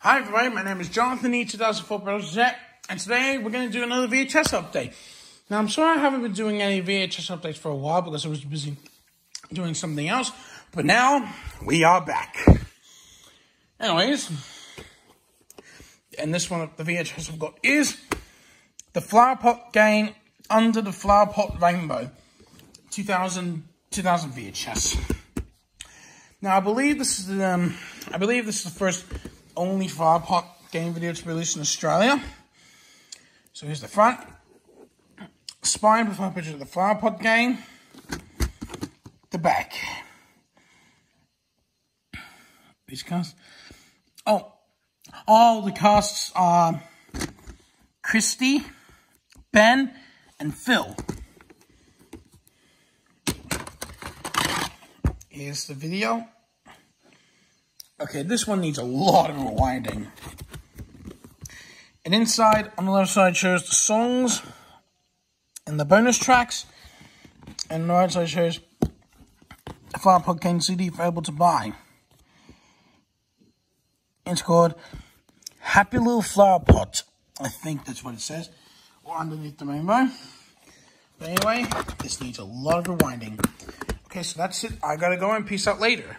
Hi everybody, my name is Jonathan E. 2004 Project, and today we're going to do another VHS update. Now I'm sorry I haven't been doing any VHS updates for a while because I was busy doing something else, but now we are back. Anyways, and this one, of the VHS I've got is the Flower Pot Gang Under the Flower Pot Rainbow 2000, 2000 VHS. Now I believe this is um, I believe this is the first only Flower Pot Gang video to be released in Australia. So here's the front. Spine profile picture of the Pot Gang. The back. These casts. Oh, all the casts are Christy, Ben, and Phil. Here's the video. Okay, this one needs a lot of rewinding. And inside, on the left side, shows the songs and the bonus tracks. And on the right side shows Flower Pot Gang CD available to buy. It's called Happy Little Flower Pot. I think that's what it says. Or underneath the rainbow. But anyway, this needs a lot of rewinding. Okay, so that's it. I gotta go and peace out later.